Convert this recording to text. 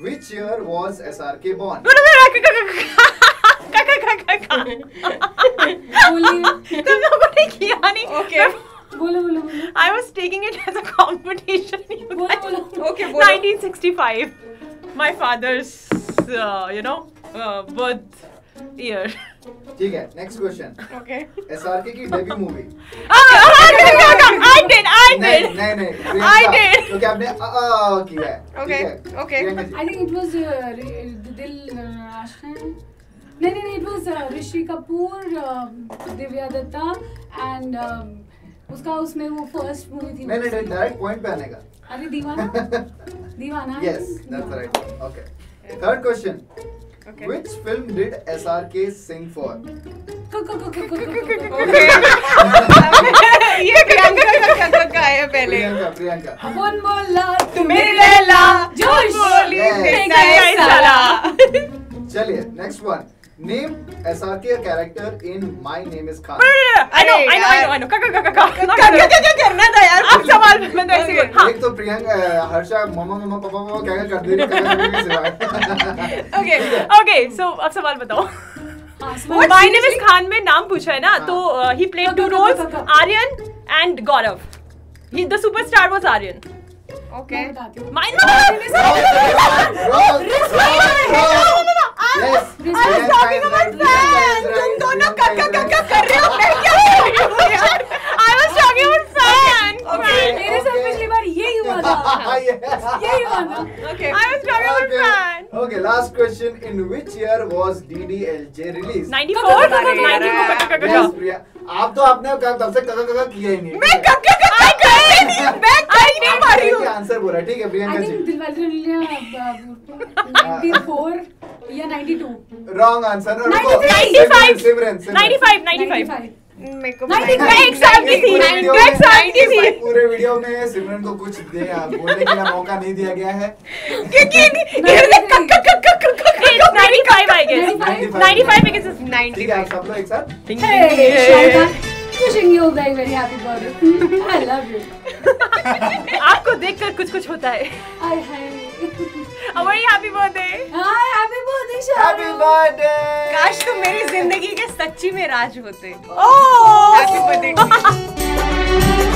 Which year was SRK born? बोलिए तुम लोगों ने किया नहीं Okay. बोलो बोलो बोलो I was taking it as a competition. You बोलो. बोलो Okay, बोलो. 1965. My father's, uh, you know, uh, birth year. ठीक है नेक्स्ट क्वेश्चन Okay. एसआरके की debut movie Ah, I did, I नहीं did. नहीं नहीं I प्रियंका, did. क्योंकि आपने अ, अ, किया है Okay, ठीक है? okay. Priyanka ji. I think it was दिल राष्ट्र नहीं नहीं नहीं वाज ऋषि कपूर दिव्या दत्ता एंड उसका उसमें वो फ़र्स्ट मूवी थी नहीं नहीं डायरेक्ट पॉइंट पे आने का अरे Deewana Deewana yes that's right okay third question Okay. Which film did SRK sing for? Okay. ये प्रियंका का का का है पहले प्रियंका? प्रियंका कौन बोला तू मेरी लैला जोश बोली चलिए next one name SRK character in my name is Khan I know, I know, I know, I know. का का का का का. क्या क्या क्या करना था यार अब सवाल मैं तो ऐसे. हाँ. एक तो प्रियंका हर्षा मम्मा मम्मा पापा पापा क्या क्या कर दे रही Okay. Okay, so अब सवाल बताओ. My name is Khan में नाम पूछा है ना हाँ. तो uh, he played का- two का- roles He the superstar was Aryan. Okay. मैं बताती हूँ My is Yes. I was talking about fans. तुम दोनों का का का का कर रहे हो मैं क्या कर रही हूँ यार? I was talking about fans. Okay. मेरे साथ पिछली बार यही हुआ था यही हुआ था Okay. I was talking about fans. Okay, last question. In which year was DDLJ released? 94 का- का- का- 94 का- का- का- Yes, प्रिया आप तो आपने तब से कका कका किया ही नहीं मैं कब क्या कर रही हूँ? मैं कर नहीं पा रही हूँ. आंसर बोला ठीक है प्रियंका जी। दिलवाले दुल्हनिया 94 या 92 रॉन्ग आंसर 95 सिमरन सिमरन 95 95 95 मेरे को Ninety पता five. है। मैं एक साल की थी। पूरे वीडियो में- की थी। पूरे वीडियो में सिमरन को कुछ दे बोलने के लिए मौका नहीं दिया गया है। क्योंकि ये कक कक कक कक कक कक 95 I guess 95. 95 because it's 90 ठीक है आप सब लोग एक साथ। Hey, Shaika, wishing you a very very happy birthday. I love you. आपको देखकर कुछ कुछ होता है Hi, hi. A very happy birthday Hi, happy birthday, happy Happy birthday. काश तुम मेरी ज़िंदगी के सच्ची में राज होते Oh Happy बर्थडे